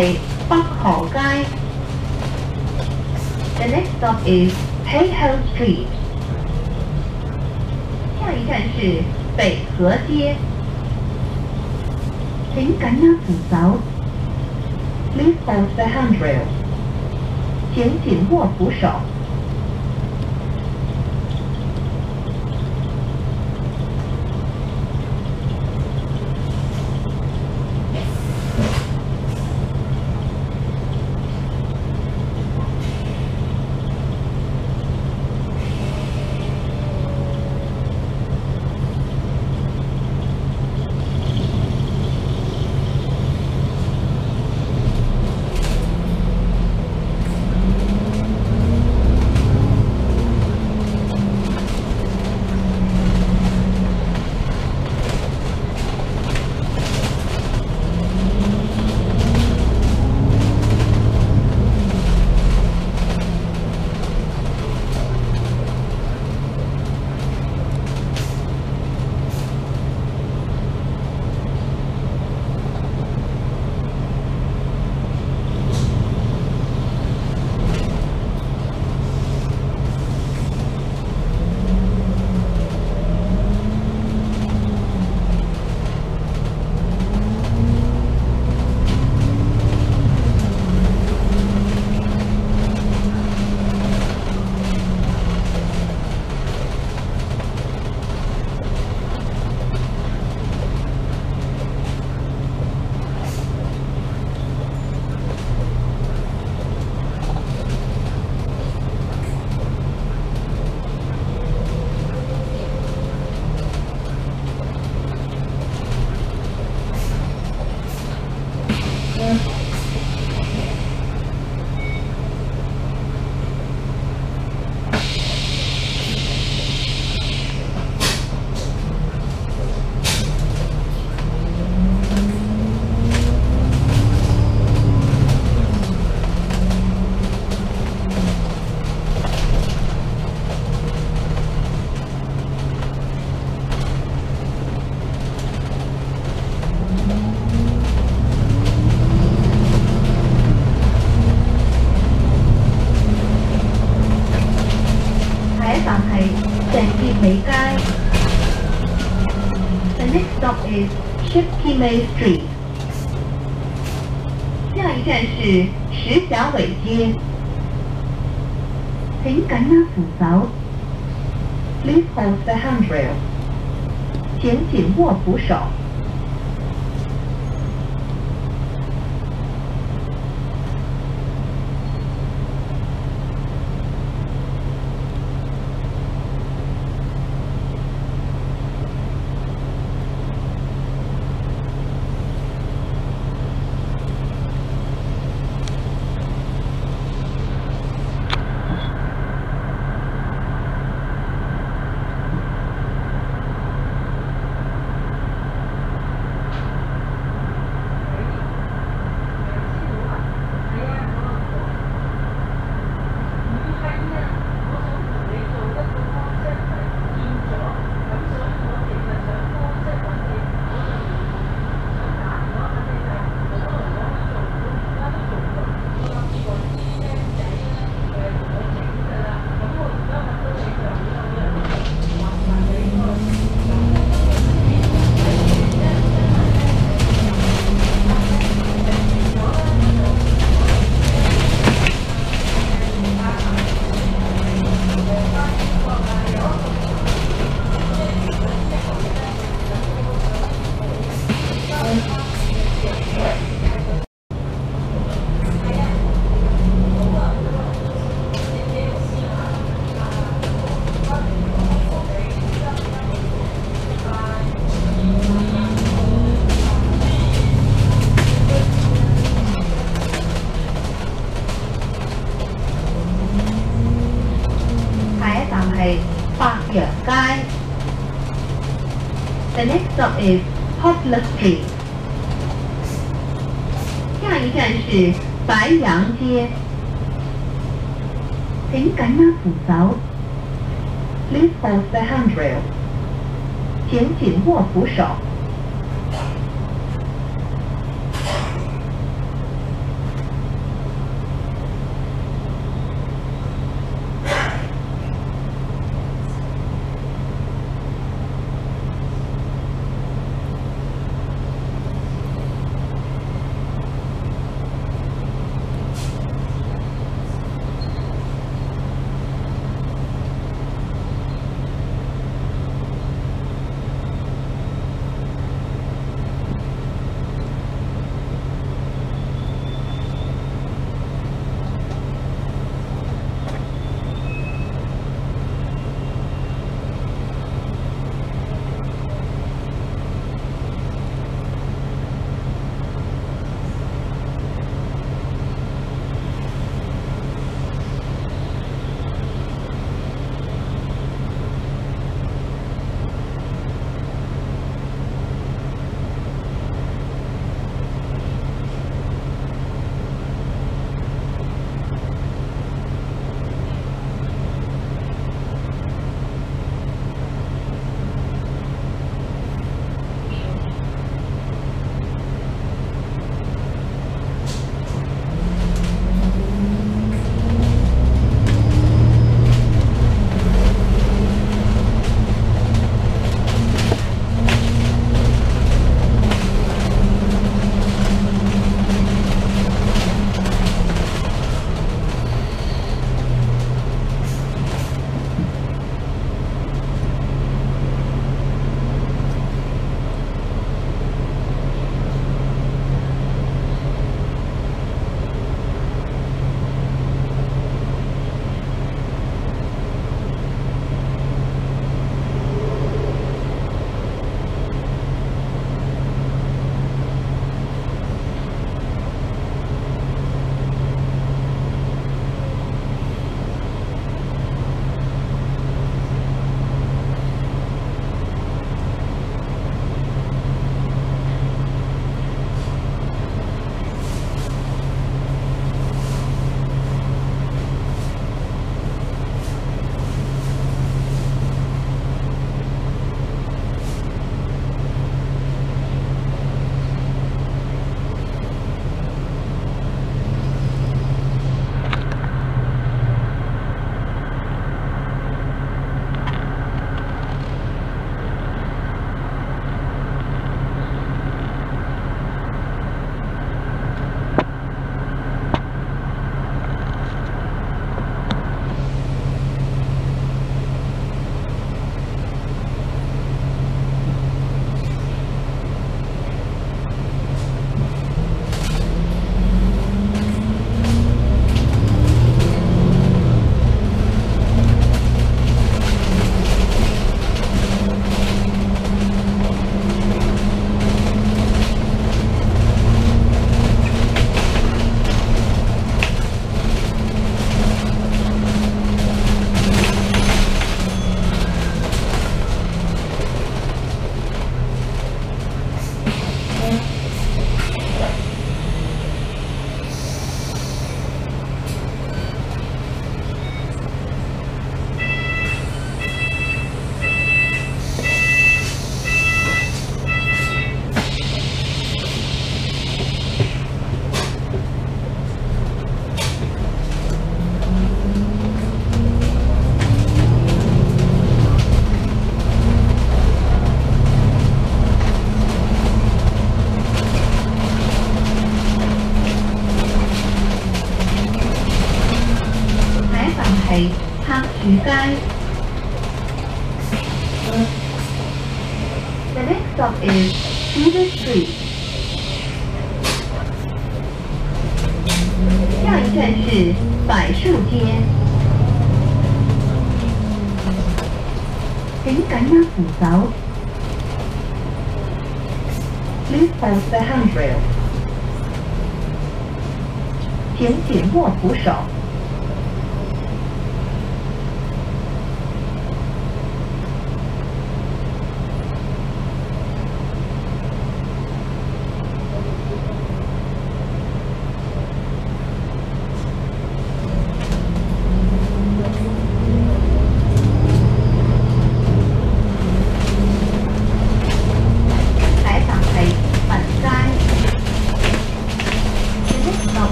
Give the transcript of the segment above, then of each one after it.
係北河街。The next stop is Pei Ho Street。下一站是北河街。請緊握扶手。Please hold the handrail。請緊握扶手。Seisai. The next stop is Shek Kip Mei Street. 下一站是石峡尾街。請緊握扶手。Please hold the handrail. 请紧握扶手。系百洋街。The next stop is Poplar Street。下一站是白洋街。请紧握扶手。Please hold the handrail。请紧握扶手。 鱼街。The next stop is Cedar Street. 下一站是柏树街。请紧握扶手。Please hold the handrail. 请紧握扶手。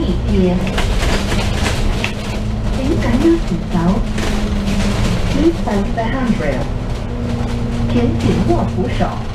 地街。请紧握扶手。Please hold the handrail. 请紧握扶手。